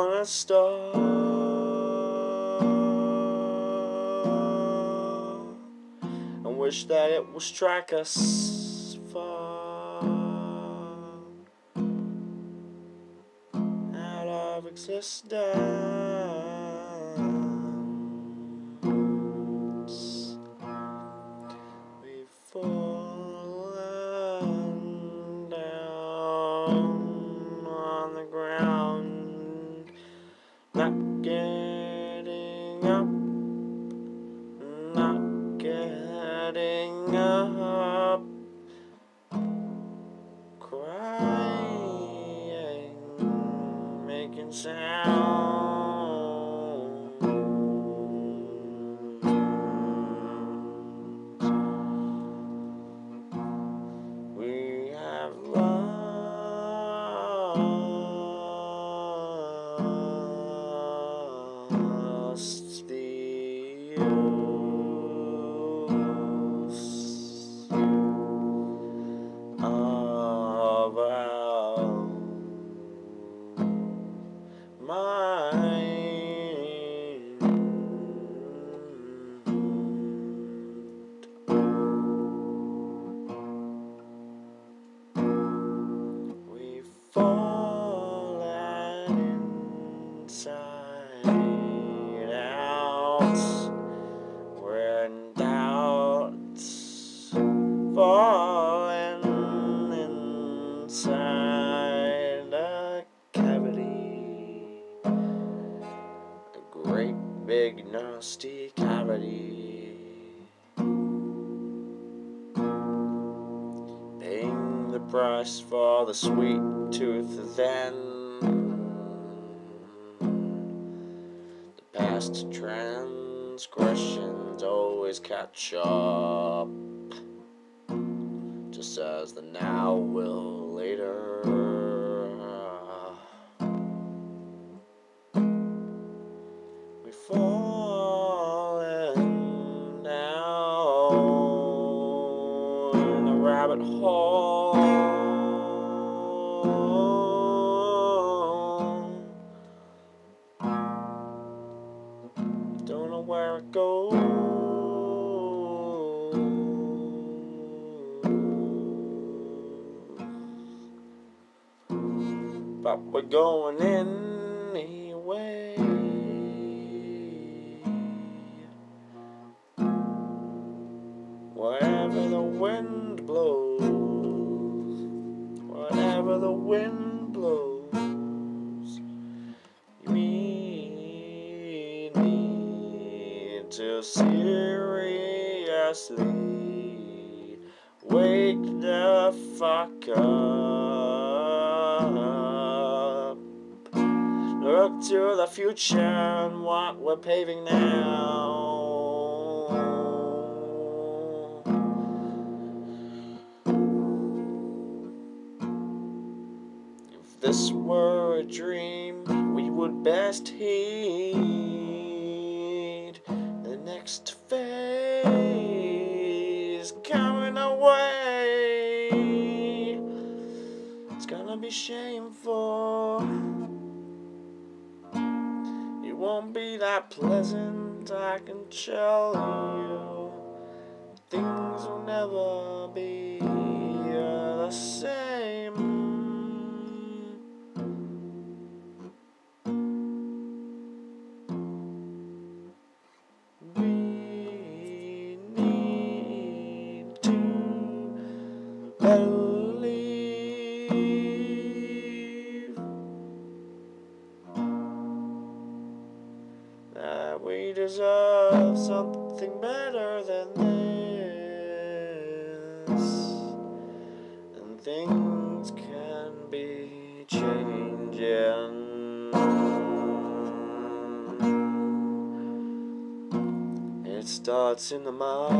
cornerstone and wish that it would strike us far out of existence. Getting up, crying, making sounds. Big nasty cavity. Paying the price for the sweet tooth then. The past transgressions always catch up, just as the now will later. Where it goes. But we're going anyway. Wherever the wind blows, wherever the wind seriously wake the fuck up. Look to the future and what we're paving now. If this were a dream, we would best heed the next phase be shameful. It won't be that pleasant, I can tell you. Things will never be deserve something better than this, and things can be changing. It starts in the mind.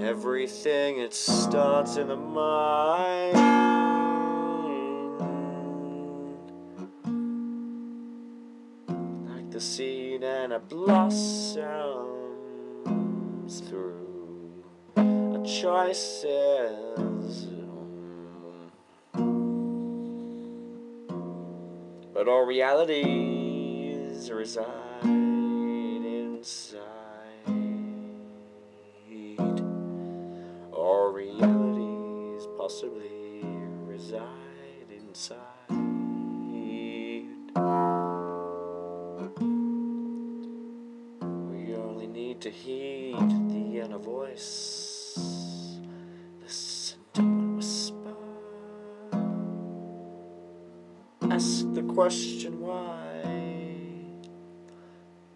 Everything, it starts in the mind. The seed and it blossoms through a choices. But all realities reside inside. All realities possibly reside inside. Need to heed the inner voice. Listen to it whisper. Ask the question why.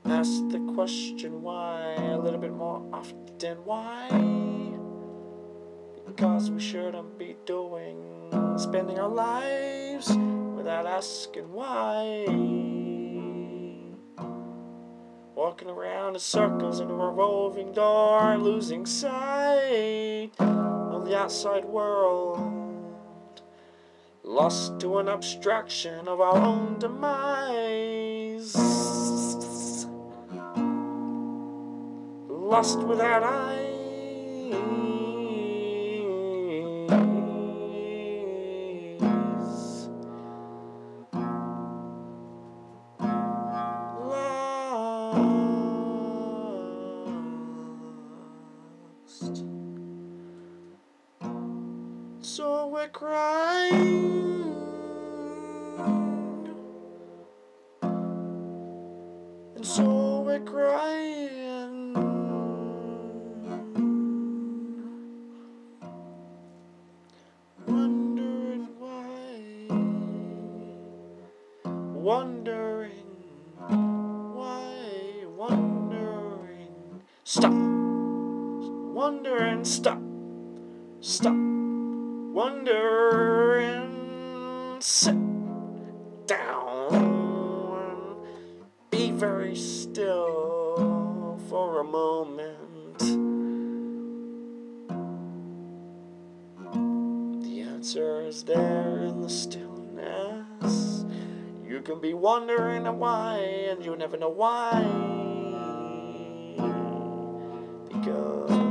Ask the question why a little bit more often. Why? Because we shouldn't be doing, spending our lives without asking why. Walking around in circles in a revolving door, losing sight of the outside world. Lost to an abstraction of our own demise. Lost without eyes. So we're crying. And so we're crying. Wondering why. Wondering why. Wondering. Stop. Wondering. Stop. Stop. Wondering. Sit down. Be very still for a moment. The answer is there in the stillness. You can be wondering why, and you never know why. Because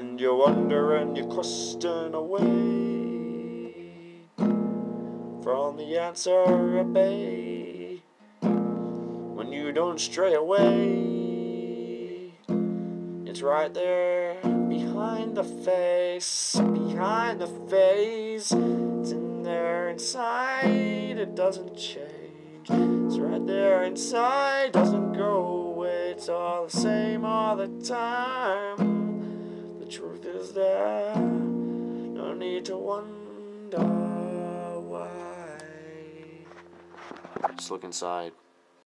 when you wonder and you're question away from the answer, obey. When you don't stray away, it's right there behind the face, behind the face. It's in there inside, it doesn't change. It's right there inside, doesn't go away. It's all the same all the time. Is there, no need to wonder why. Just look inside.